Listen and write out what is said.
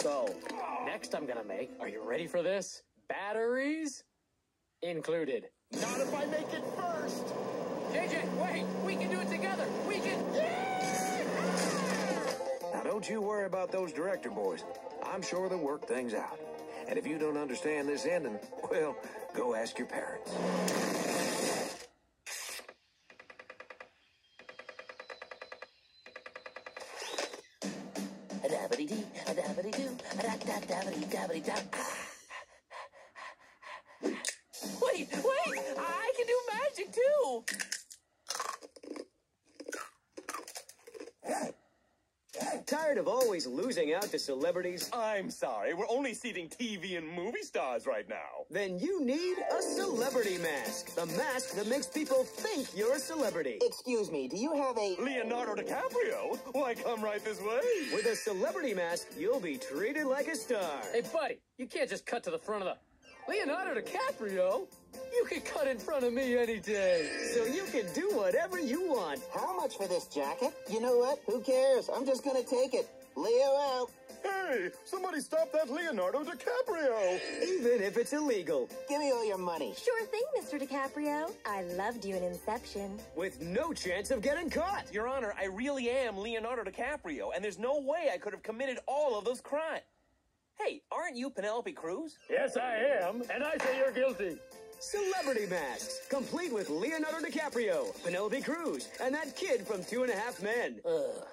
So, next I'm gonna make, are you ready for this? Batteries included. Not if I make it first. JJ, wait! We can do it together! We can. Yeah! Now, don't you worry about those director boys. I'm sure they'll work things out. And if you don't understand this ending, well, go ask your parents. Dabbity dee, a dabbity doo, a da da dabbity dabbity da. Wait, wait! I can do magic too! Tired of always losing out to celebrities? I'm sorry, we're only seating TV and movie stars right now. Then you need a celebrity mask. The mask that makes people think you're a celebrity. Excuse me, do you have a... Leonardo DiCaprio? Why, come right this way. With a celebrity mask, you'll be treated like a star. Hey, buddy, you can't just cut to the front of the. Leonardo DiCaprio? You can cut in front of me any day. So you can do whatever you want. How much for this jacket? You know what? Who cares? I'm just gonna take it. Leo out. Hey, somebody stop that Leonardo DiCaprio. Even if it's illegal. Give me all your money. Sure thing, Mr. DiCaprio. I loved you in Inception. With no chance of getting caught. Your Honor, I really am Leonardo DiCaprio, and there's no way I could have committed all of those crimes. Hey, aren't you Penélope Cruz? Yes, I am, and I say you're guilty. Celebrity masks, complete with Leonardo DiCaprio, Penelope Cruz, and that kid from Two and a Half Men. Ugh.